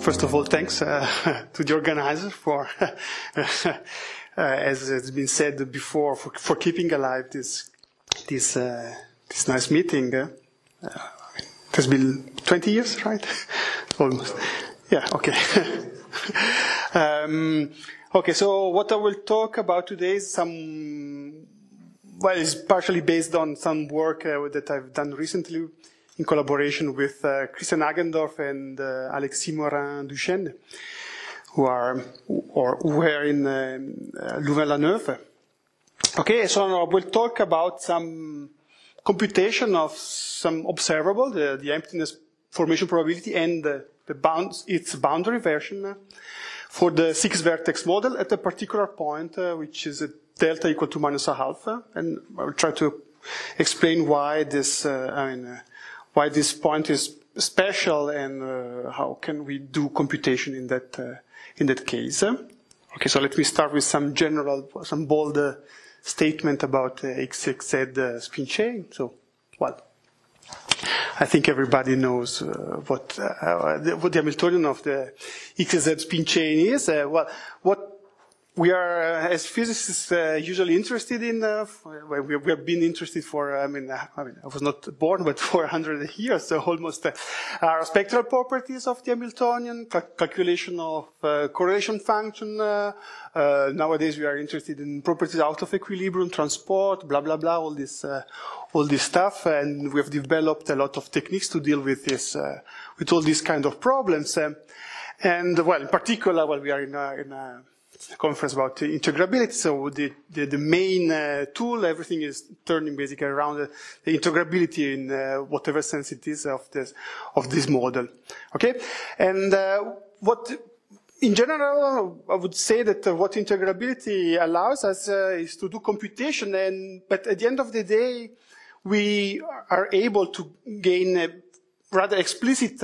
first of all, thanks uh, to the organizer for, uh, as has been said before, for, for keeping alive this this uh, this nice meeting. Uh, it has been 20 years, right? Almost. Yeah. Okay. um, okay. So what I will talk about today is some. Well, it's partially based on some work uh, that I've done recently in collaboration with uh, Christian Hagendorf and uh, Alexis Morin-Duchesne, who are or were in uh, Louvain-la-Neuve. Okay, so I will talk about some computation of some observable, the, the emptiness formation probability and the, the bounds, its boundary version for the six vertex model at a particular point, uh, which is a delta equal to minus a half. And I will try to explain why this, uh, I mean, uh, why this point is special and uh, how can we do computation in that uh, in that case. Okay, so let me start with some general, some bold uh, statement about uh, XXZ uh, spin chain. So, well, I think everybody knows uh, what uh, what the Hamiltonian of the XZ spin chain is. Well, what we are, uh, as physicists, uh, usually interested in. Uh, uh we, we, have been interested for. Uh, I mean, uh, I mean, I was not born, but for hundred years, so almost. are spectral properties of the Hamiltonian, cal calculation of correlation function. nowadays, we are interested in properties out of equilibrium, transport, blah blah blah, all this, all this stuff, and we have developed a lot of techniques to deal with this, with all these kind of problems. And well, in particular, well, we are in in conference about integrability. So the, the, the main uh, tool, everything is turning basically around the, the integrability in uh, whatever sense it is of this, of this model. Okay? And uh, what, in general, I would say that uh, what integrability allows us uh, is to do computation and, but at the end of the day, we are able to gain uh, rather explicit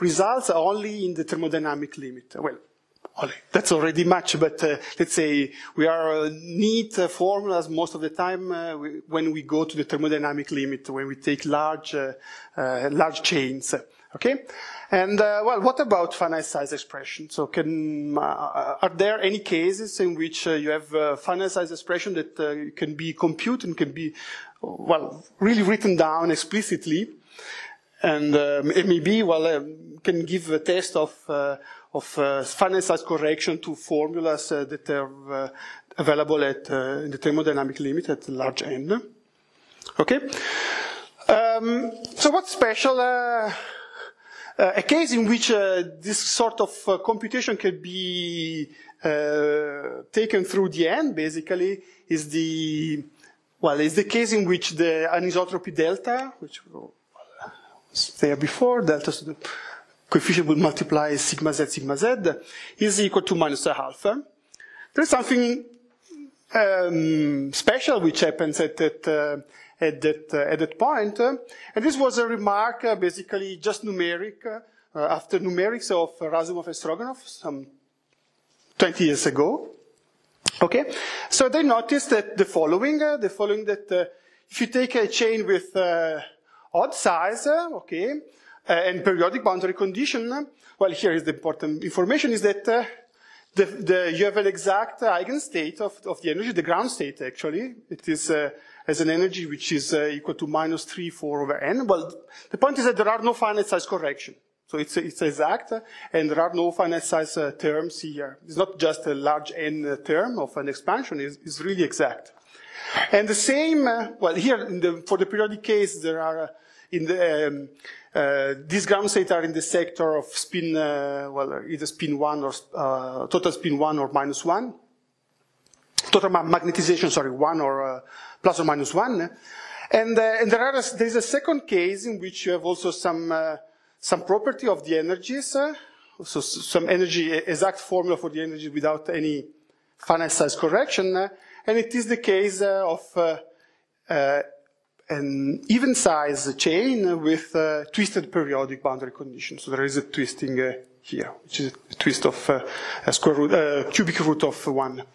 results only in the thermodynamic limit. Well, that's already much, but uh, let's say we are uh, neat uh, formulas most of the time uh, we, when we go to the thermodynamic limit, when we take large, uh, uh, large chains. Okay? And, well, what about finite size expression? So can, are there any cases in which you have finite size expression that can be computed and can be, well, really written down explicitly? And MEB, well, can give a test of of uh, finite size correction to formulas uh, that are uh, available at uh, the thermodynamic limit at large n. Okay. Um, so what's special? Uh, a case in which this sort of computation can be taken through the end, basically, is the well, is the case in which the anisotropy delta, which was there before, delta to the coefficient will multiply sigma z sigma z is equal to minus a half. There's something um, special which happens at that, uh, at that, uh, at that point. and this was a remark, uh, basically just numeric, uh, after numerics of Razumov and Stroganov some 20 years ago. Okay, so they noticed that the following, uh, the following that uh, if you take a chain with odd size, okay, and periodic boundary condition, well, here is the important information is that uh, the, the, you have an exact eigenstate of, of the energy, the ground state actually. It is uh, as an energy which is uh, equal to minus 3, 4 over n. Well, the point is that there are no finite size correction. So it's, it's exact, and there are no finite size uh, terms here. It's not just a large n term of an expansion, it's, it's really exact. And the same, uh, well, here the, for the periodic case, there are in the, um, uh, these ground states are in the sector of spin, uh, well, either spin one or uh, total spin one or minus one. Total magnetization, sorry, one or uh, plus or minus one. And, uh, and there are a, there's a second case in which you have also some, uh, some property of the energies, so some energy, exact formula for the energy without any finite size correction. and it is the case of an even size chain with twisted periodic boundary conditions. So there is a twisting uh, here, which is a twist of uh, a square root, uh, cubic root of one.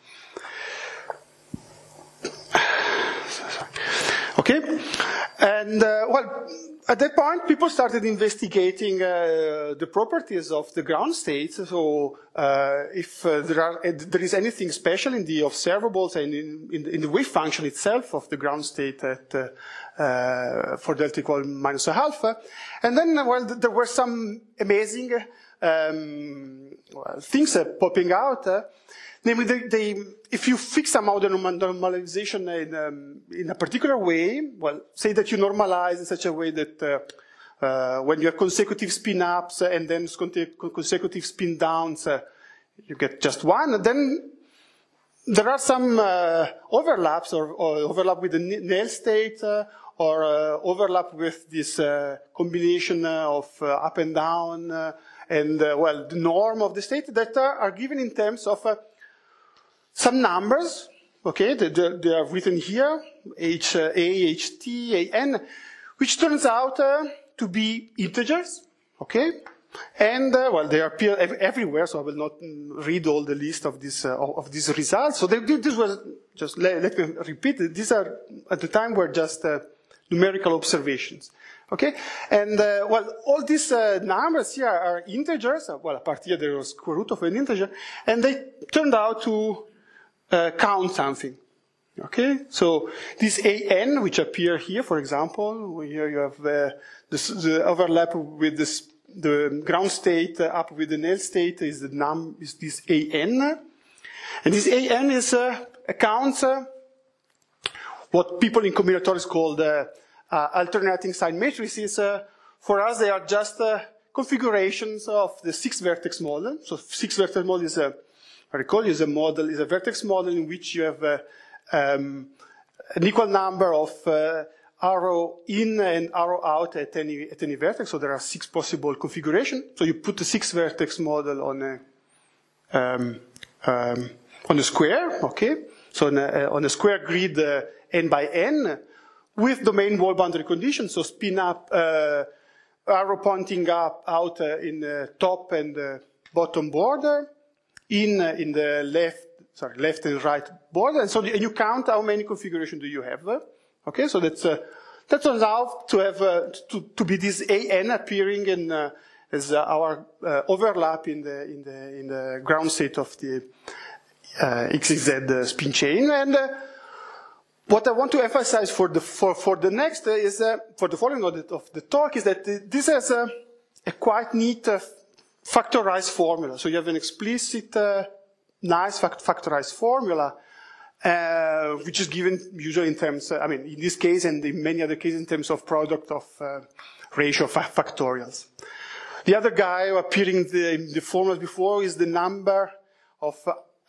Okay. And uh, well, at that point, people started investigating uh, the properties of the ground state. So, uh, if uh, there, are, there is anything special in the observables and in, in, the, in the, wave function itself of the ground state at, uh, uh, for delta equal minus a half. And then, well, there were some amazing um, things popping out. Namely, they, they, if you fix somehow the normalization in, um, in, a particular way, well, say that you normalize in such a way that uh, uh, when you have consecutive spin ups and then consecutive spin downs, uh, you get just one, then there are some uh, overlaps or, or, overlap with the null state uh, or uh, overlap with this combination of up and down and, well, the norm of the state that are given in terms of some numbers, okay, they, they are written here, H, uh, A, H, T, A, N, which turns out uh, to be integers, okay? And, uh, well, they appear ev everywhere, so I will not read all the list of, this, uh, of these results. So they, this was just, let, let, me repeat, these are, at the time, were just uh, numerical observations. Okay? And, uh, well, all these uh, numbers here are integers. Well, apart here, there was square root of an integer. And they turned out to uh, count something. Okay, so this AN, which appear here, for example, here you have uh, the overlap with this, the ground state up with the null state is the num is this AN, and this AN is uh, accounts uh, what people in combinatorics call the uh, alternating sign matrices. Uh, for us, they are just uh, configurations of the six vertex model. So six vertex model is a Recall is a model, is a vertex model in which you have uh, um, an equal number of uh, arrow in and arrow out at any, at any vertex. So there are six possible configurations. So you put the six vertex model on a, um, um, on a square, okay? So on a, uh, on a square grid uh, n by n with domain wall boundary conditions. So spin up, uh, arrow pointing up out uh, in the top and bottom border in, uh, in the left, sorry, left and right border. And so and you count how many configuration do you have. Okay, so that's, uh, that turns out to have, uh, to, to be this AN appearing in, uh, as uh, our uh, overlap in the, in the, in the ground state of the XXZ spin chain. And what I want to emphasize for the, for, for the next is, for the following of the, of the talk is that this has a, a quite neat factorized formula. So you have an explicit, uh, nice fact factorized formula, uh, which is given usually in terms, uh, I mean, in this case and in many other cases in terms of product of uh, ratio of factorials. The other guy appearing in the, in the formulas before is the number of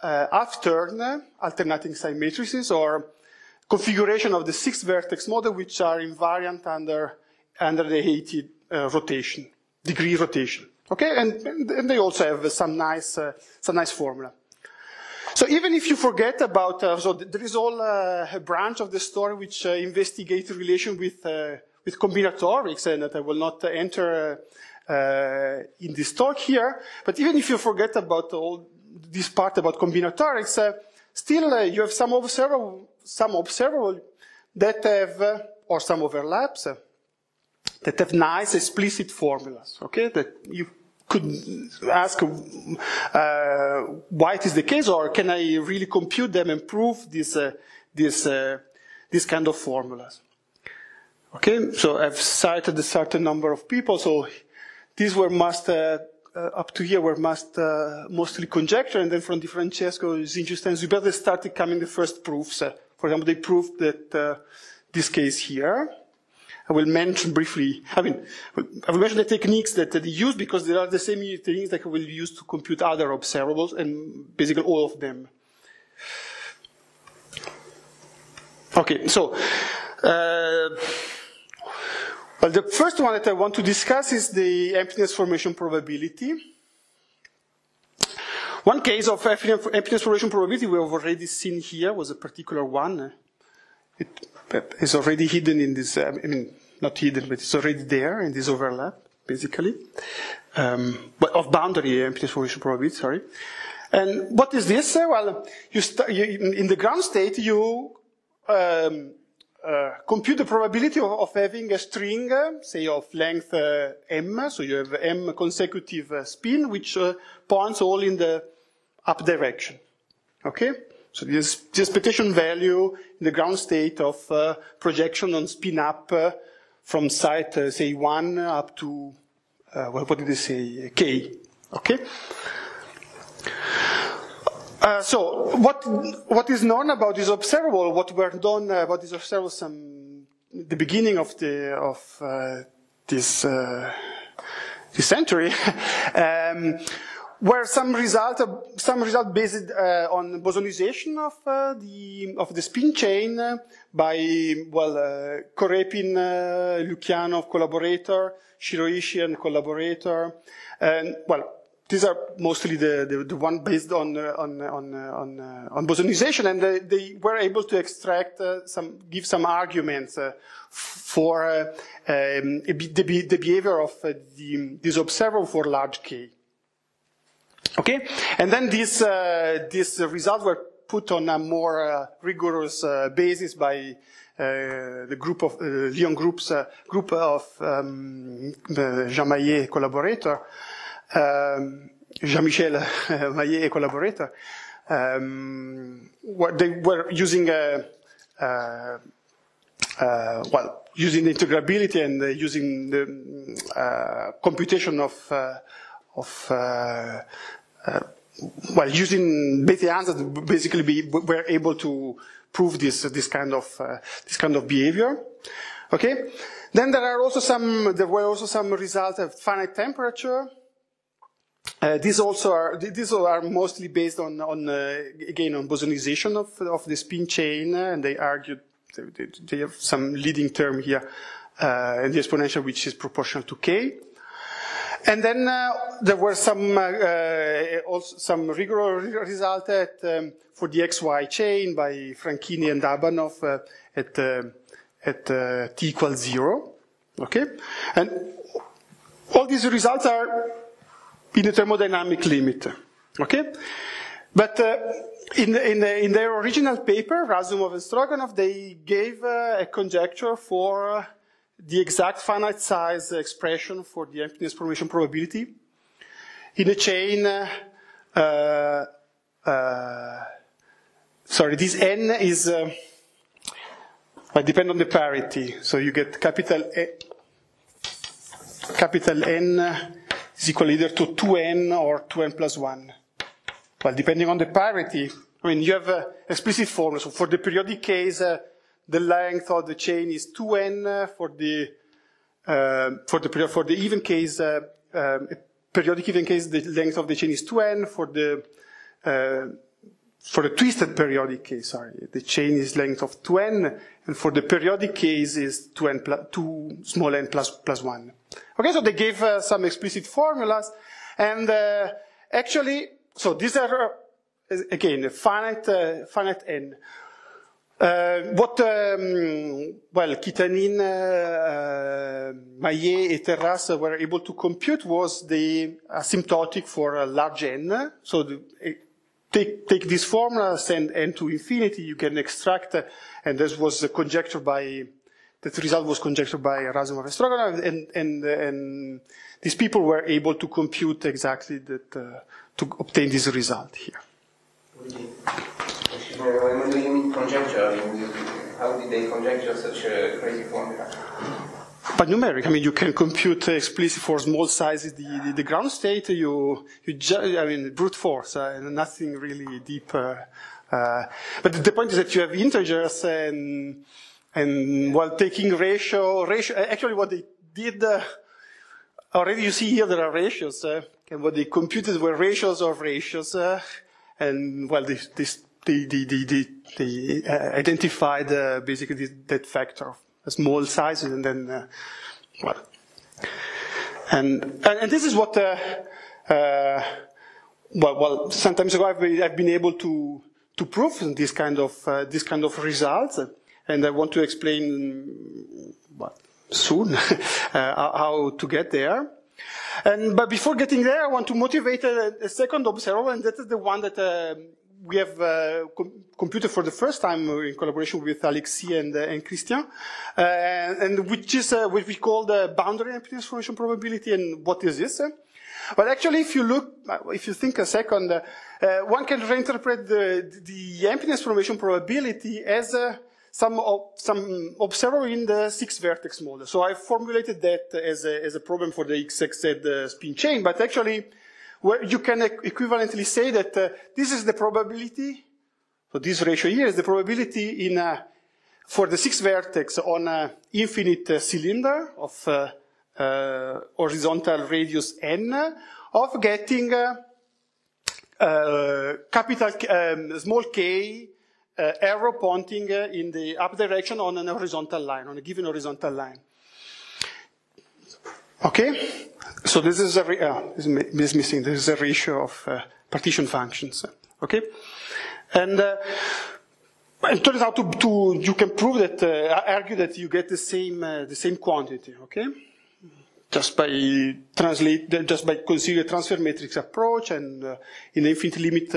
uh, half-turn alternating sign matrices or configuration of the six vertex model which are invariant under, under the 80 uh, rotation, degree rotation. Okay, and, and they also have some nice, uh, some nice formula. So even if you forget about, uh, so there is all uh, a branch of the story which uh, investigates relation with, uh, with combinatorics and that I will not enter uh, in this talk here. But even if you forget about all this part about combinatorics, still you have some observable, some observable that have, or some overlaps, that have nice explicit formulas, okay, that you could ask uh, why it is the case, or can I really compute them and prove this, uh, this, uh, this kind of formulas? Okay, so I've cited a certain number of people, so these were must, uh, uh, up to here were must, uh, mostly conjecture, and then from Di Francesco, Zinn-Justin and Zuber, started coming the first proofs. for example, they proved that this case here, I will mention briefly, I mean, I will mention the techniques that they use because they are the same techniques that will use to compute other observables and basically all of them. Okay, so, uh, well, the first one that I want to discuss is the emptiness formation probability. One case of emptiness formation probability we have already seen here was a particular one. It is already hidden in this, I mean, not hidden, but it's already there in this overlap, basically, um, of boundary emptiness formation probability, sorry. And what is this? Well, you, you in the ground state, you um, uh, compute the probability of, of having a string, uh, say of length uh, m, so you have m consecutive uh, spin, which uh, points all in the up direction. Okay? So this the expectation value in the ground state of uh, projection on spin up from site, say 1 up to, well, what did they say, k. Okay? Uh, so what what is known about this observable? What were done about this observable some the beginning of the of uh, this uh, this century um, were some result some result based uh, on bosonization of uh, the of the spin chain by well uh, Korepin, Lukyanov collaborator, Shiroishi and collaborator, and well these are mostly the, the, the one based on, uh, on, on, uh, on, uh, on bosonization, and they, they, were able to extract uh, some, give some arguments uh, for uh, um, the, the, behavior of the, this observer for large K. Okay, and then these these results were put on a more rigorous basis by the group of Lyon groups group of um, Jean Maillet collaborator. Um, Jean-Michel Maillet collaborator, um, they were using a, uh, uh, well, using integrability and uh, using the uh, computation of, uh, of uh, well, using Bethe ansatz, basically be, were able to prove this, this kind of, this kind of behavior. Okay? Then there are also some, there were also some results of finite temperature, uh, these also are these are mostly based on on uh, again on bosonization of of the spin chain, uh, and they argued they, they, have some leading term here uh, in the exponential which is proportional to k. And then uh, there were some uh, also some rigorous result at, um, for the XY chain by Franchini and Abanov at at t equals zero. Okay, and all these results are in the thermodynamic limit. Okay? But uh, in, in, in, their original paper, Razumov and Stroganov, they gave uh, a conjecture for uh, the exact finite size expression for the emptiness formation probability in a chain. Uh, uh, sorry, this n is uh, depend on the parity. So you get capital A, capital N is equal either to 2n or 2n plus 1. Well, depending on the parity, I mean, you have uh, explicit formula. So for the periodic case, uh, the length of the chain is 2n. Uh, for the uh, for the for the even case, uh, um, periodic even case, the length of the chain is 2n. For the uh, for the twisted periodic case, sorry, the chain is length of 2n, and for the periodic case is 2n plus 2 small n plus plus 1. Okay, so they gave uh, some explicit formulas, and uh, actually, so these are uh, again finite finite n. Uh, what um, well Kitanine, uh, Maillet, and Terras were able to compute was the asymptotic for a large n. So the, take take this formula, send n to infinity, you can extract, and this was conjectured by that result was conjectured by Razumov and Stroganov, and, and, and these people were able to compute exactly that, uh, to obtain this result here. You mean conjecture? how did they conjecture such a crazy formula? But numeric, I mean, you can compute explicit for small sizes the, the, the ground state. You, you ju- I mean, brute force, uh, nothing really deep. Uh, uh, but the point is that you have integers and and while taking ratio, ratio, actually what they did, uh, already you see here there are ratios, uh, and what they computed were ratios of ratios, uh, and well, this, this, they, they, uh, identified uh, basically that factor, of small size, and then, uh, well, and, and, and, this is what, well, well, some ago I've been, I've been able to, to prove this kind of, this kind of results and I want to explain well, soon uh, how to get there. And, but before getting there, I want to motivate a, a second observer, and that is the one that uh, we have uh, com computed for the first time in collaboration with Alexis and, uh, and Christian, uh, and which is uh, what we call the boundary emptiness formation probability. And what is this? But actually, if you look, if you think a second, one can reinterpret the, the emptiness formation probability as some, some observer in the six vertex model. So I formulated that as a, as a problem for the XXZ uh, spin chain, but actually where you can equivalently say that uh, this is the probability, so this ratio here is the probability in uh, for the six vertex on an infinite uh, cylinder of uh, uh, horizontal radius n of getting uh, capital um, small k arrow pointing in the up direction on an horizontal line, on a given horizontal line. Okay? So this is a, uh, this is missing, this is a ratio of uh, partition functions. Okay? And uh, it turns out to, to, you can prove that, uh, argue that you get the same, uh, the same quantity, okay? Just by translate, just by considering a transfer matrix approach and uh, in the infinite limit,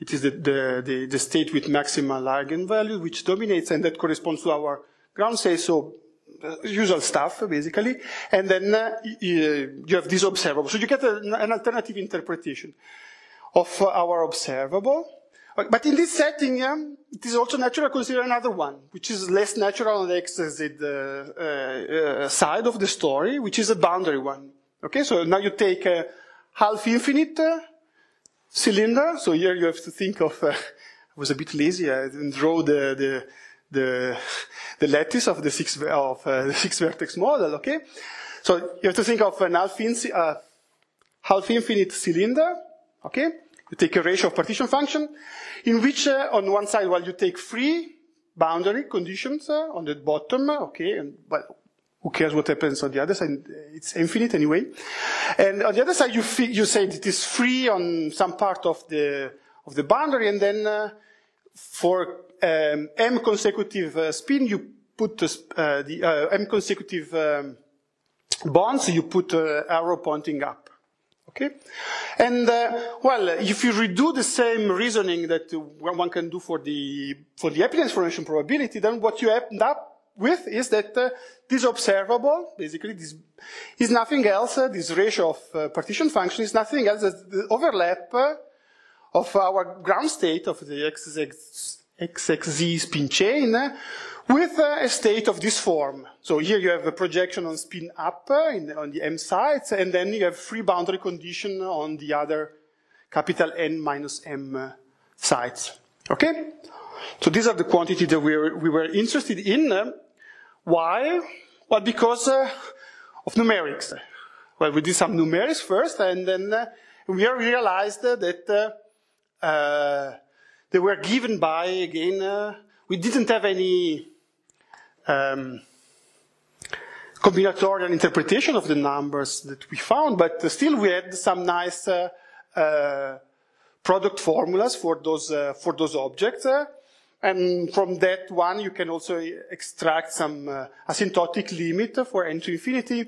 it is the, the, the, the, state with maximal eigenvalue which dominates and that corresponds to our ground state. So usual stuff, basically, and then uh, you have this observable. So you get an, an alternative interpretation of uh, our observable. But in this setting, um, it is also natural to consider another one, which is less natural on the XZ uh, uh, side of the story, which is a boundary one. Okay, so now you take a half infinite uh, cylinder. So here you have to think of, uh, I was a bit lazy, I didn't draw the, the the, the lattice of the six, of, uh, the six vertex model, okay? So you have to think of an half, in, uh, half infinite cylinder, okay? You take a ratio of partition function in which uh, on one side, well, you take free boundary conditions uh, on the bottom, okay, and well, who cares what happens on the other side? It's infinite anyway. And on the other side, you, you say it is free on some part of the, of the boundary, and then uh, for um, m consecutive uh, spin, you put uh, the uh, m consecutive um, bonds, you put uh, arrow pointing up. Okay? And, uh, well, if you redo the same reasoning that one can do for the, for the emptiness formation probability, then what you end up with is that uh, this observable, basically, this is nothing else, this ratio of partition function is nothing else than the overlap of our ground state of the XZ XXZ spin chain with a state of this form. So here you have a projection on spin up in, on the M sides, and then you have free boundary condition on the other capital N minus M sides. Okay? So these are the quantities that we were, we were interested in. Why? Well, because uh, of numerics. Well, we did some numerics first, and then uh, we realized that uh, uh they were given by, again, uh, we didn't have any um, combinatorial interpretation of the numbers that we found, but still we had some nice uh, uh, product formulas for those, for those objects. And from that one, you can also extract some asymptotic limit for n to infinity.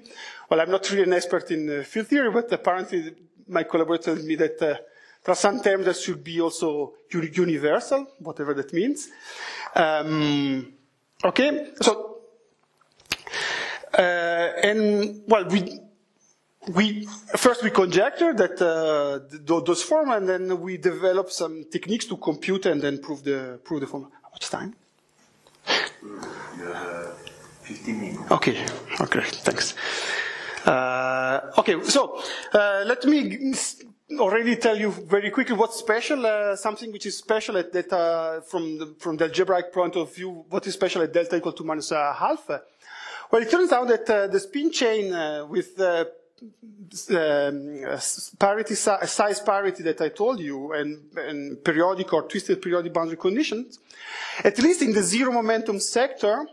Well, I'm not really an expert in field theory, but apparently my collaborator told me that there are some terms that should be also universal, whatever that means. Um, okay, so, uh, and well, we, we, first we conjecture that uh, those form, and then we develop some techniques to compute and then prove the, prove the form. How much time? You 15 minutes. Okay, okay, thanks. Uh, okay, so uh, let me already tell you very quickly what's special, uh, something which is special at that, uh, from, the, from the algebraic point of view, what is special at delta equal to minus uh, half. Well, it turns out that uh, the spin chain uh, with the um, parity size parity that I told you and, and, periodic or twisted periodic boundary conditions, at least in the zero momentum sector,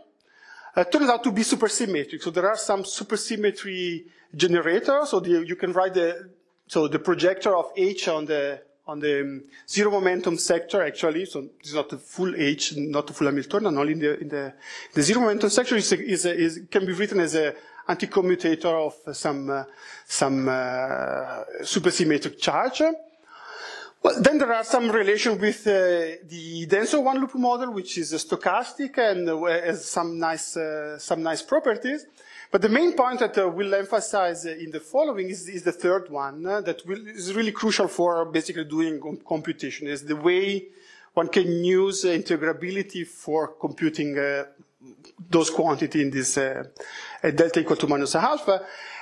uh, turns out to be supersymmetric. So there are some supersymmetry generators, so the, you can write the so the projector of H on the on the um, zero momentum sector actually, so is not the full H, not the full Hamiltonian, only in the, in the, the zero momentum sector is, a, is, a, is, can be written as a anti-commutator of some, uh, some uh, supersymmetric charge. Well, then there are some relation with uh, the dense O(1) loop model, which is stochastic and uh, has some nice, uh, some nice properties. But the main point that uh, we'll emphasize in the following is, is the third one uh, that will, is really crucial for basically doing computation, is the way one can use integrability for computing uh, those quantity in this delta equal to minus a half.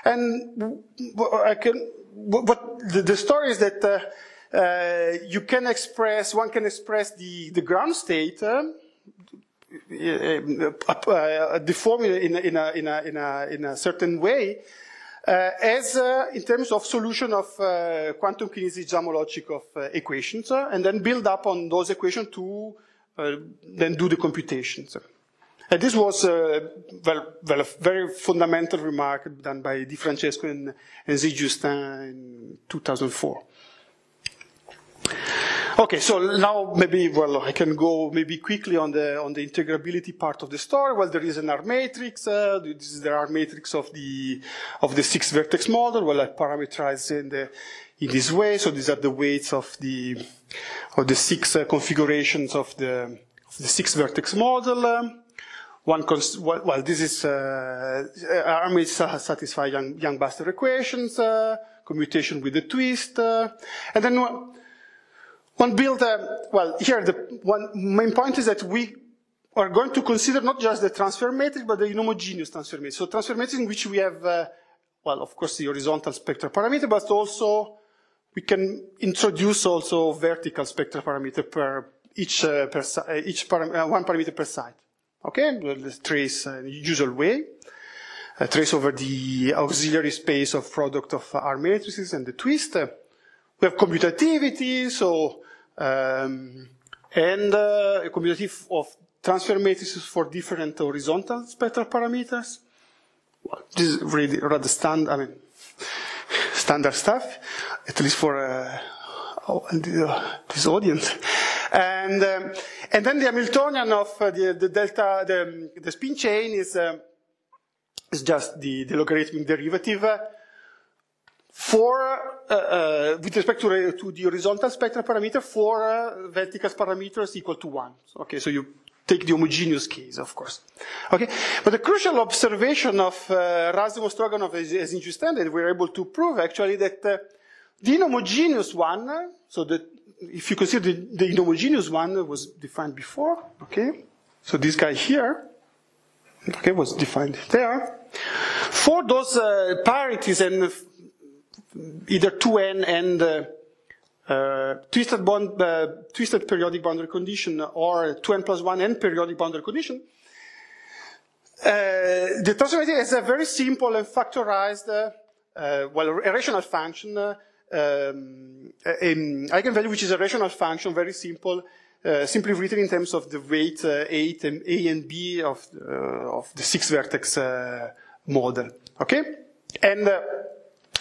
And I can, what the, the story is that uh, you can express, one can express the, the ground state, uh, uh, formula in, in, a, in, a, in, a, in a certain way, uh, as uh, in terms of solution of uh, quantum Zamolodchikov equations, and then build up on those equations to then do the computations. And this was uh, well, well, a very fundamental remark done by Di Francesco and, and Zinn-Justin in 2004. Okay, so now maybe, well, I can go maybe quickly on the, on the integrability part of the story. Well, there is an R matrix. Uh, this is the R matrix of the, of the six vertex model. Well, I parameterize in the, in this way. So these are the weights of the, of the six uh, configurations of the, of the six vertex model. Um, one well, well, this is, uh, R is satisfy Young, Yang-Baxter equations, uh, commutation with the twist, uh, and then one build, uh, well, here the one main point is that we are going to consider not just the transfer matrix, but the inhomogeneous transfer matrix. So transfer matrix in which we have, uh, well, of course, the horizontal spectral parameter, but also we can introduce also vertical spectral parameter per each, uh, per, uh, each param uh, one parameter per site. Okay, let's trace uh, usual way. Trace over the auxiliary space of product of R matrices and the twist. We have commutativity, so um, and uh, a commutative of transfer matrices for different horizontal spectral parameters. This is really rather standard, I mean, standard stuff, at least for uh, oh, this audience. And, um, and then the Hamiltonian of uh, the, the, delta, the, the spin chain is, uh, is just the, the logarithmic derivative for, uh, uh, with respect to, to, the horizontal spectral parameter, for uh, vertical parameters equal to 1. Okay, so you take the homogeneous case, of course. Okay, but the crucial observation of uh, Razumov Stroganov as, as interesting that we're able to prove actually that uh, the inhomogeneous one, so that if you consider the, the inhomogeneous one was defined before, okay, so this guy here, okay, was defined there. For those uh, parities and either 2n and uh, uh, twisted, bond, uh, twisted periodic boundary condition or 2n plus 1 n periodic boundary condition, uh, the transformative is a very simple and factorized, well, a rational function, um, an eigenvalue which is a rational function, very simple, uh, simply written in terms of the weight uh, 8 and A and B of, uh, of the six vertex model. Okay? And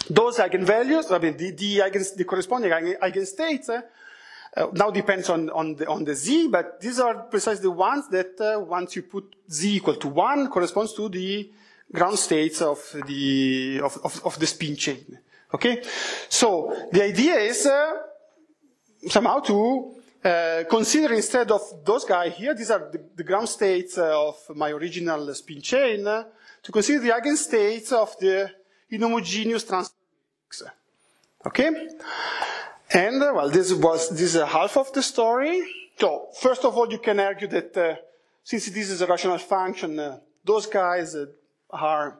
those eigenvalues, I mean, the, the, eigen, the corresponding eigenstates, uh, uh, now depends on, on, the, on the z, but these are precisely the ones that uh, once you put z equal to 1 corresponds to the ground states of the, of, of, of the spin chain. Okay? So the idea is uh, somehow to uh, consider instead of those guys here, these are the, the ground states uh, of my original spin chain, to consider the eigenstates of the inhomogeneous transfer Okay? And, uh, well, this was, this is half of the story. So, first of all, you can argue that uh, since this is a rational function, uh, those guys uh, are,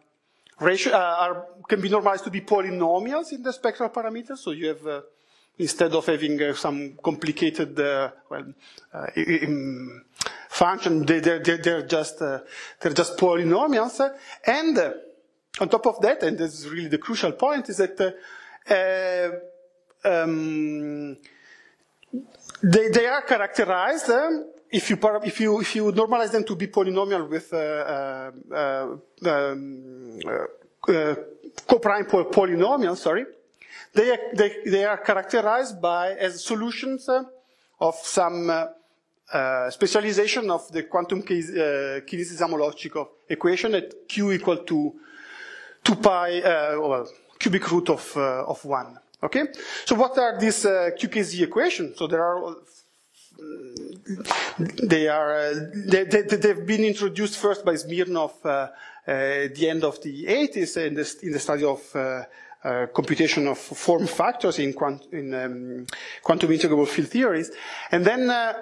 ratio, uh, are, can be normalized to be polynomials in the spectral parameters. So you have, uh, instead of having some complicated, well, function, they, are they're, they're just, they're just polynomials. And on top of that, and this is really the crucial point, is that uh, um, they, they, are characterized um, if you if you if you normalize them to be polynomial with uh, uh, um, uh, co-prime polynomial, sorry, they they, they are characterized by as solutions of some uh, specialization of the quantum uh, Knizhnik-Zamolodchikov equation at q equal to 2 pi, uh, well, cubic root of, uh, of 1. Okay? So what are these uh, QKZ equations? So there are they are uh, they, they, they've been introduced first by Smirnov uh, uh, at the end of the 80s in the, in the study of computation of form factors in, quant in um, quantum integrable field theories, and then uh,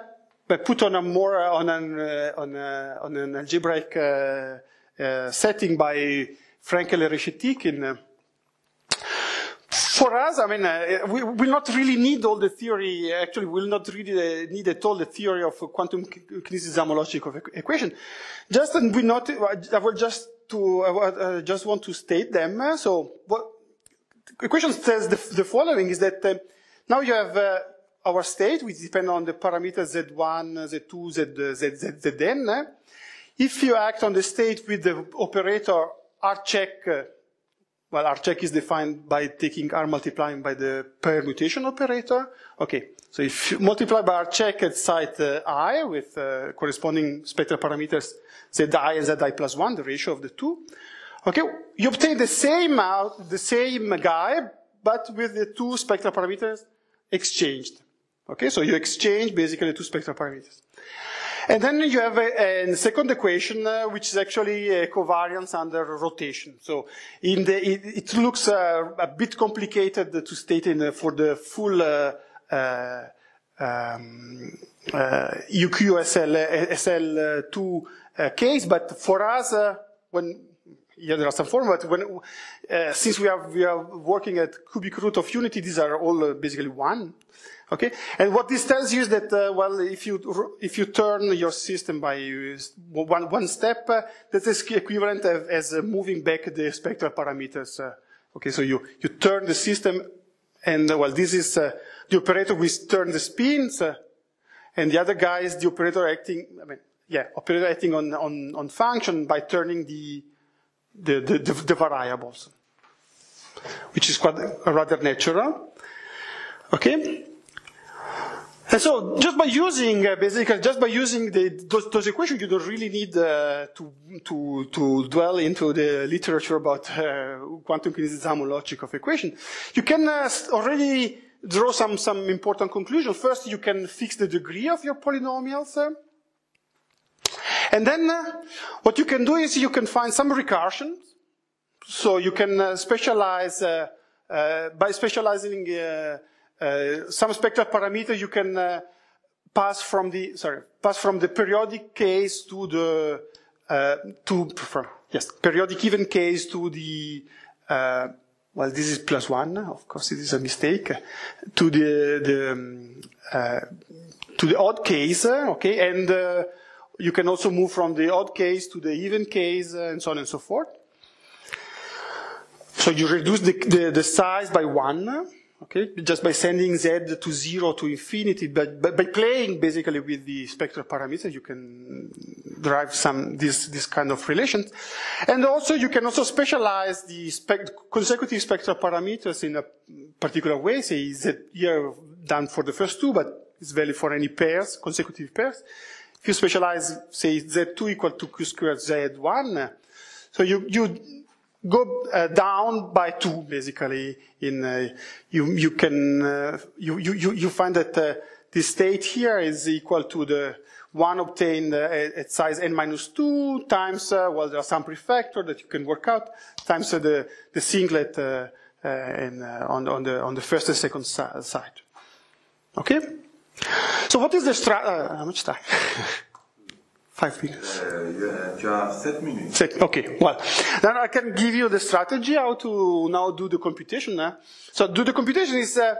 put on a more on an on, a, on an algebraic setting by Frenkel and Reshetikhin. for us, I mean, uh, we will not really need all the theory, actually, we'll not really uh, need at all the theory of quantum Knizhnik-Zamolodchikov equation. Just, and we not, I will just to, uh, just want to state them. So, what equation says the, the following is that uh, now you have uh, our state, which depends on the parameters z1, z2, z, z, z, zn. If you act on the state with the operator r check uh, well, R check is defined by taking R multiplying by the permutation operator. Okay, so if you multiply by R check at site uh, I with uh, corresponding spectral parameters Zi and Zi plus one, the ratio of the two, okay, you obtain the same out, the same guy, but with the two spectral parameters exchanged. Okay, so you exchange basically two spectral parameters. And then you have a, a second equation, uh, which is actually a covariance under rotation. So in the, it, it looks uh, a bit complicated to state in, uh, for the full uh, uh, um, UQSL SL2 case, but for us, when yeah, there are some form, but when, since we are, we are working at cubic root of unity, these are all basically one. Okay, and what this tells you is that uh, well, if you if you turn your system by one one step, uh, that is equivalent as uh, moving back the spectral parameters. Uh, okay, so you you turn the system, and uh, well, this is uh, the operator which turn the spins, and the other guy is the operator acting. I mean, yeah, operator acting on on on function by turning the the the, the, the variables, which is quite rather natural. Okay. And so just by using, uh, basically, just by using the, those, those, equations, you don't really need uh, to, to, to dwell into the literature about uh, quantum Knizhnik-Zamolodchikov equation. You can uh, already draw some, some important conclusions. First, you can fix the degree of your polynomials. Uh, and then uh, what you can do is you can find some recursions. So you can specialize by specializing some spectral parameter you can uh, pass from the sorry pass from the periodic case to the uh, to from, yes periodic even case to the uh, well this is plus one of course it is a mistake to the the um, uh, to the odd case okay and you can also move from the odd case to the even case and so on and so forth. So you reduce the, the, the size by one okay, just by sending z to zero to infinity, but, by playing basically with the spectral parameters, you can derive some this this kind of relations, and also you can also specialize the consecutive spectral parameters in a particular way. Say z here done for the first two, but it's valid for any pairs, consecutive pairs. If you specialize, say z2 equal to q squared z1, so you you go uh, down by two, basically. In uh, you you can uh, you you you find that uh, the state here is equal to the one obtained uh, at size n minus two times uh, well there are some prefactor that you can work out times the the singlet in, on on the on the first and second side. Okay. So what is the strat? how much time? Five minutes. Uh, you have seven minutes. Okay, well, then I can give you the strategy how to now do the computation. Eh? So do the computation is, uh,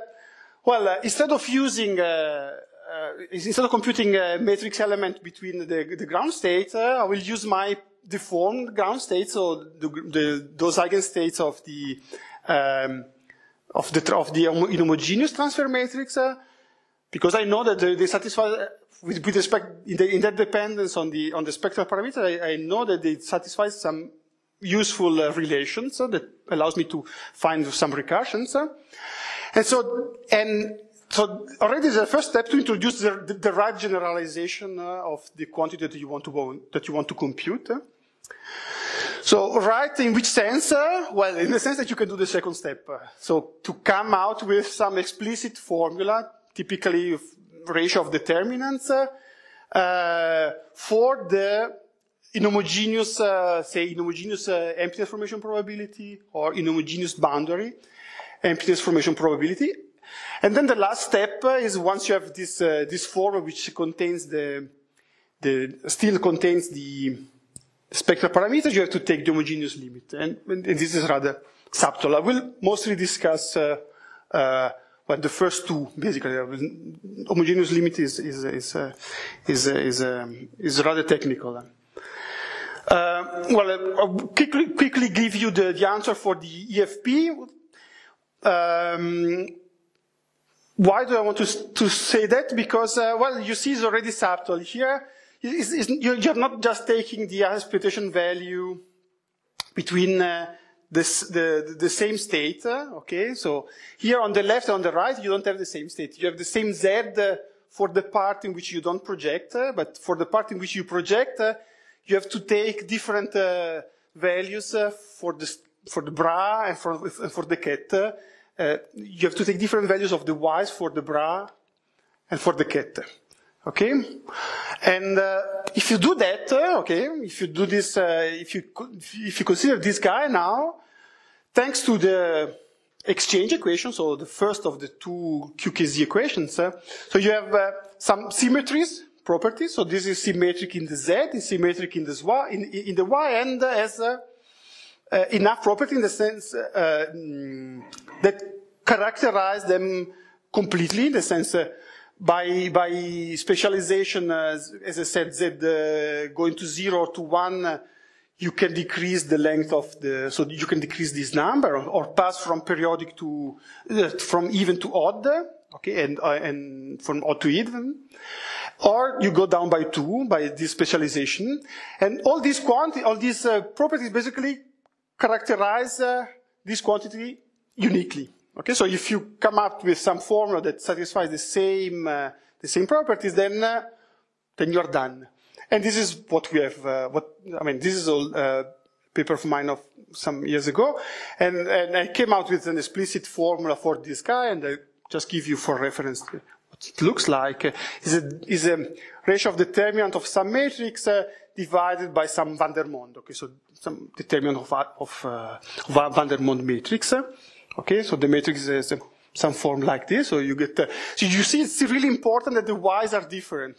well, uh, instead of using, uh, uh instead of computing a matrix element between the, the ground state, uh, I will use my deformed ground state, so the, the, those eigenstates of the, um, of the, of the inhomogeneous transfer matrix, uh, because I know that they satisfy with, with respect in, the, dependence on the on the spectral parameter, I, I know that it satisfies some useful uh, relations uh, that allows me to find some recursions. Uh. And so, and so already the first step to introduce the, the, the right generalization uh, of the quantity that you want to that you want to compute. Uh. So right in which sense? Uh, well, in the sense that you can do the second step. So to come out with some explicit formula, typically ratio of determinants, uh, for the inhomogeneous, uh, say, inhomogeneous uh, emptiness formation probability or inhomogeneous boundary emptiness formation probability. And then the last step is once you have this, uh, this form which contains the, the, still contains the spectral parameters, you have to take the homogeneous limit. And, and this is rather subtle. I will mostly discuss uh, uh, well, the first two, basically. Homogeneous limit is, is, is, uh, is, uh, is, um, is rather technical. Uh, well, I'll quickly, quickly give you the, the answer for the EFP. Um, why do I want to, to say that? Because, uh, well, you see it's already subtle. Here, it's, it's, you're not just taking the expectation value between uh, this, the, the same state, uh, okay? So here on the left and on the right, you don't have the same state. You have the same Z uh, for the part in which you don't project, uh, but for the part in which you project, you have to take different values for the for the bra and for for the ket. Uh, you have to take different values of the y's for the bra and for the ket. Okay, and uh, if you do that, uh, okay, if you do this, if you if you consider this guy now, thanks to the exchange equation, so the first of the two QKZ equations, so you have some symmetries properties. So this is symmetric in the Z, is symmetric in the Y, in, in the Y, and has uh, uh, enough property in the sense uh, mm, that characterize them completely, in the sense uh, by by specialization, as, I said, Z uh, going to zero to one. Uh, you can decrease the length of the, so you can decrease this number or, pass from periodic to, from even to odd, okay, and, and from odd to even. Or you go down by two by this specialization. And all these quantity, all these uh, properties basically characterize uh, this quantity uniquely. Okay, so if you come up with some formula that satisfies the same, uh, the same properties, then, uh, then you're done. And this is what we have, uh, what, I mean, this is a uh, paper of mine of some years ago. And, and I came out with an explicit formula for this guy, and I just give you for reference what it looks like is a, a ratio of determinant of some matrix uh, divided by some Vandermonde. Okay, so some determinant of, of, uh, Vandermonde matrix. Okay, so the matrix is uh, some form like this. So you get. Uh, so you see, it's really important that the y's are different.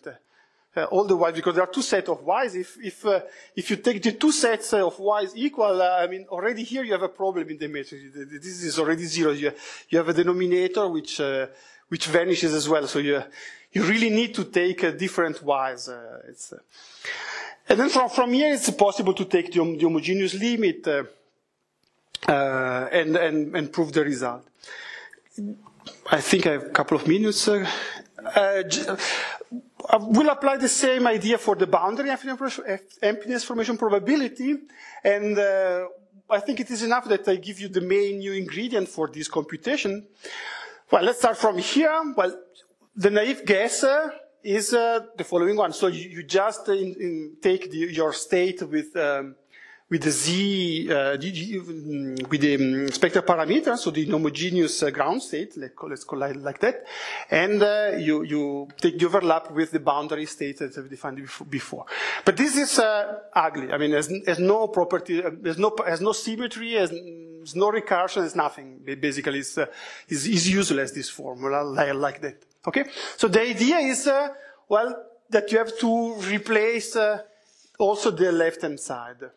Uh, all the y's because there are two sets of y's. If if uh, if you take the two sets of y's equal, uh, I mean already here you have a problem in the matrix. This is already zero. You, you have a denominator which uh, which vanishes as well. So you, you really need to take a different y's. Uh, uh, and then from, from here, it's possible to take the, the homogeneous limit uh, uh, and, and, and prove the result. I think I have a couple of minutes. Uh, uh, will apply the same idea for the boundary emptiness formation probability, and I think it is enough that I give you the main new ingredient for this computation. Well, let's start from here. Well, the naive guess uh, is uh, the following one. So you, you just in, in take the, your state with um, with the z uh, mm, with the um, spectral parameter, so the homogeneous uh, ground state, let's call, it like that, and uh, you you take the overlap with the boundary state that I've defined before. But this is uh, ugly. I mean, there's, no property, there's no has no symmetry, there's no recursion, there's nothing. Basically, it's, uh, useless, this formula, like that. Okay? So the idea is, uh, well, that you have to replace uh, also the left-hand side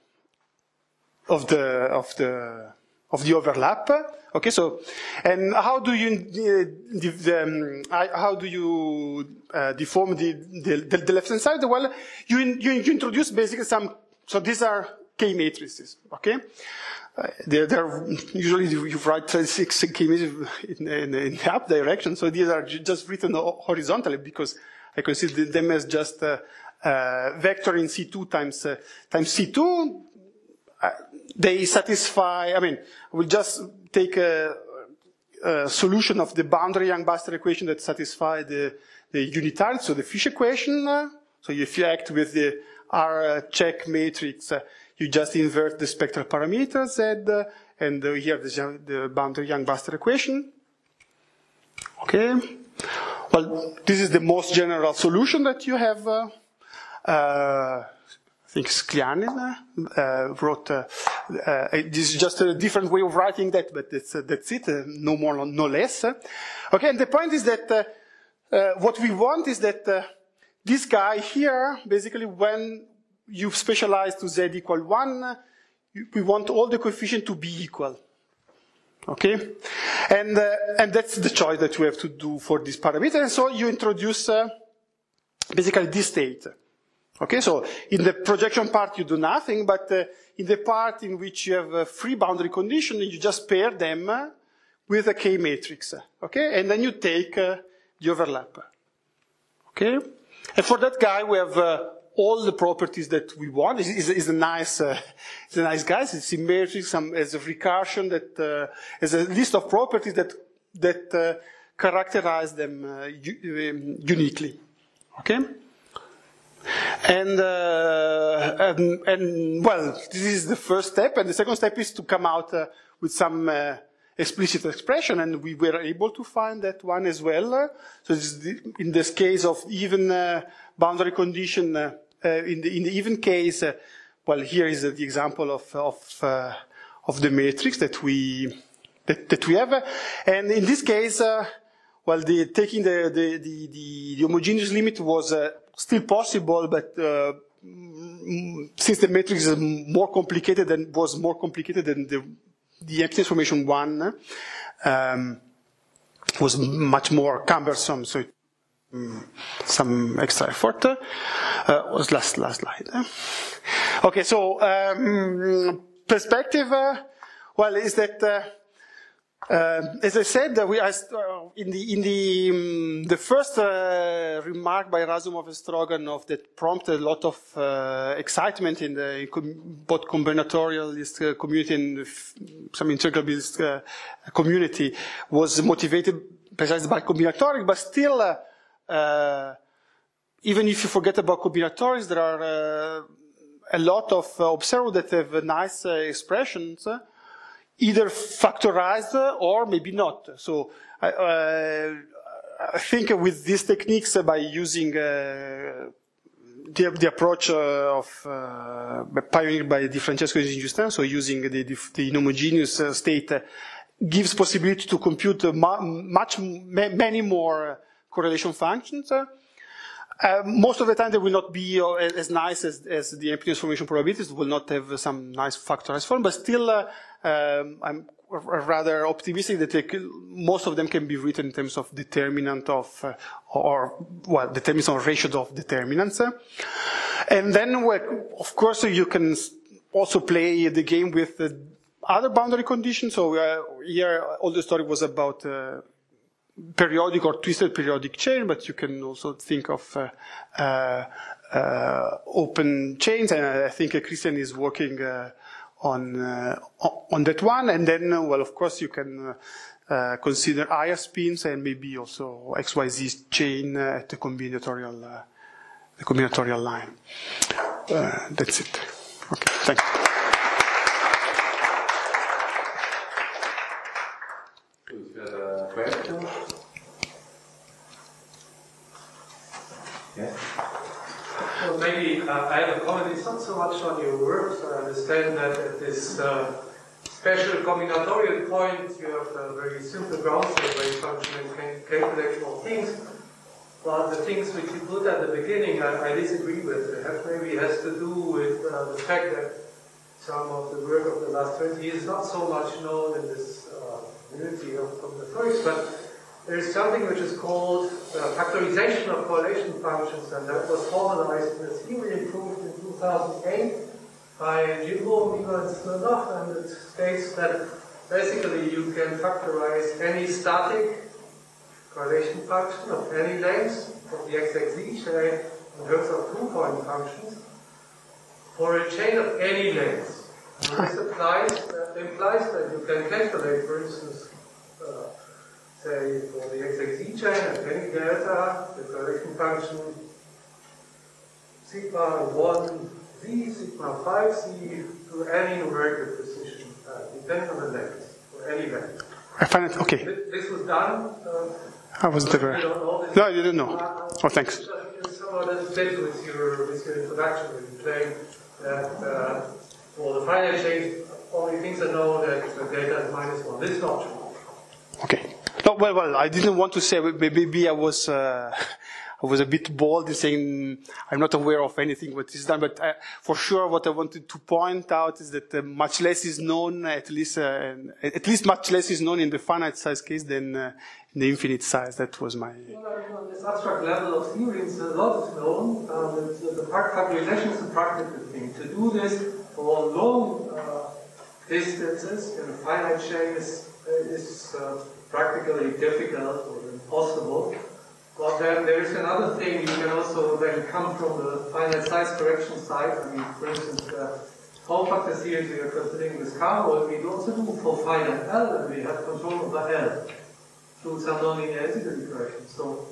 of the, of the, of the overlap. Okay, so, and how do you, uh, um, how do you uh, deform the, the, the left-hand side? Well, you, you, you introduce basically some, so these are K matrices, okay? Uh, they're, they're, usually you write 36 in, in, in, the up direction, so these are just written horizontally because I consider them as just a, a vector in C2 times uh, times C2. Uh, they satisfy. I mean, we'll just take a, a solution of the boundary Yang-Baxter equation that satisfy the the unitarity, so the Fish equation. so if you act with the R check matrix, you just invert the spectral parameter Z, and uh, here the, the boundary Yang-Baxter equation. Okay. Well, this is the most general solution that you have. Uh, uh, I think Sklyanin uh, wrote. Uh, uh, this is just a different way of writing that, but that's, that's it. no more, no less. Okay, and the point is that what we want is that this guy here, basically, when you specialize to z equal one, we want all the coefficient to be equal. Okay? And, uh, and that's the choice that we have to do for this parameter. And so you introduce uh, basically this state. Okay, so in the projection part you do nothing, but uh, in the part in which you have a free boundary condition, you just pair them with a K matrix. Okay, and then you take uh, the overlap. Okay, and for that guy we have uh, all the properties that we want. It's, a nice, uh, it's a nice guy. It's symmetric, some as a recursion that uh, has a list of properties that that uh, characterize them uh, um, uniquely. Okay. And, uh, and, and well, this is the first step, and the second step is to come out uh, with some uh, explicit expression, and we were able to find that one as well. So the, in this case of even uh, boundary condition uh, uh, in, the, in the even case, uh, well, here is the example of, of, uh, of the matrix that we, that, that we have. And in this case, well, the, taking the, the, the, the, homogeneous limit was still possible, but mm, since the matrix is more complicated and was more complicated than the, the emptiness formation one, um, was much more cumbersome. So it Mm, some extra effort. Uh, was last last slide. Okay, so um, perspective. Uh, well, is that uh, uh, as I said, we are uh, in the in the um, the first uh, remark by Razumov and Stroganov that prompted a lot of uh, excitement in the both combinatorialist community and some integrabilist community was motivated precisely by combinatorics, but still uh, even if you forget about combinatorics, there are uh, a lot of uh, observables that have nice uh, expressions, uh, either factorized or maybe not. So I uh, think with these techniques, uh, by using uh, the, the, approach of uh, pioneered by Di Francesco and Justin, so using the, the inhomogeneous state, gives possibility to compute much, many more correlation functions. Uh, most of the time they will not be uh, as nice as, as the emptiness formation probabilities, will not have some nice factorized form, but still uh, um, I'm rather optimistic that most of them can be written in terms of determinant of, uh, or, well, determinants of ratios of determinants. And then, of course, you can also play the game with other boundary conditions. So uh, here, all the story was about uh, periodic or twisted periodic chain, but you can also think of uh, uh, uh open chains, and I think Christian is working uh, on uh, on that one. And then, well, of course, you can consider higher spins and maybe also XYZ chain at the combinatorial the combinatorial line. that's it. Okay, thank you. Well, maybe uh, I have a comment. It's not so much on your work. I understand that at this uh, special combinatorial point, you have a very simple ground state wave function and can calculate more things. But the things which you put at the beginning, I, I disagree with. It maybe has to do with uh, the fact that some of the work of the last 20 years is not so much known in this uh, community of combinatorics, but there is something which is called uh, factorization of correlation functions, and that was formalized in a theory improved in 2008 by Jimbo, and Smirnov, and it states that basically you can factorize any static correlation function of any length of the XXZ chain in terms of two-point functions for a chain of any length. And this applies, that implies that you can calculate, for instance, uh, say for the XXZ chain at any delta, the correlation function sigma 1 Z sigma 5 Z to any numerical precision, uh, depending on the length, for any length. I find it okay. Thi- This was done. Uh, I wasn't aware. don't know this? No, I didn't know. Uh, Oh, thanks. Somewhat as did with your, with your introduction, when you claim that uh, for the finite chain, only things that know that the data is minus one. This is not true. Okay. No, well, well, I didn't want to say. Maybe maybe I was. Uh, I was a bit bold in saying I'm not aware of anything what is done, but uh, for sure, what I wanted to point out is that uh, much less is known, at least, uh, at least much less is known in the finite size case than uh, in the infinite size. That was my. Well, on this abstract level of theories, a lot is known. Uh, the, the part calculation is a practical thing. To do this for long uh, distances in a finite chain is, is uh, practically difficult or impossible. But then there is another thing, you can also then come from the finite size correction side. I mean, for instance, uh, form factor series we are considering with Karol, we also do for finite L, and we have control over L through some nonlinearity correction. So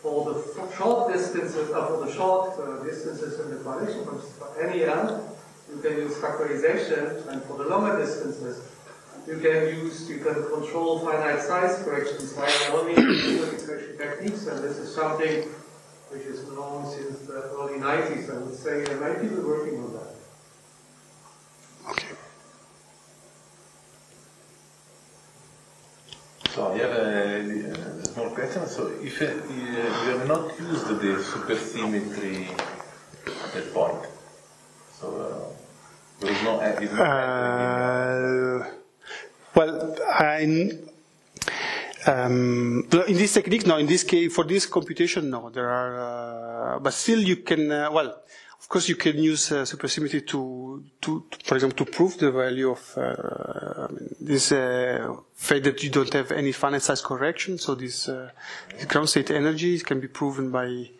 for the short distances, uh, for the short uh, distances in the correlation for any L, you can use factorization, and for the longer distances, you can use, you can control finite size corrections via nonlinear expression techniques, and this is something which is known since the early 90s, I would say, and many people working on that. Okay. So I have a, a small question. So if uh, you have not used the supersymmetry at that point, so uh, there is no. uh, Uh, well, I. Um, in this technique, no. In this case, for this computation, no. There are, uh, but still, you can. Uh, well, of course, you can use uh, supersymmetry to, to, to, for example, to prove the value of uh, this uh, fact that you don't have any finite size correction. So this, uh, ground state energy can be proven by.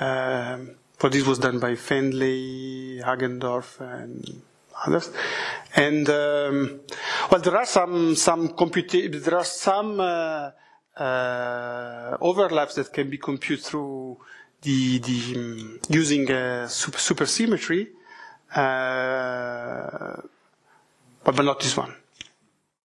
Um, this was done by Fendley, Hagendorf, and others. And um, well, there are some some computa- there are some uh, uh, overlaps that can be computed through the the um, using uh, super, supersymmetry, uh, but but not this one.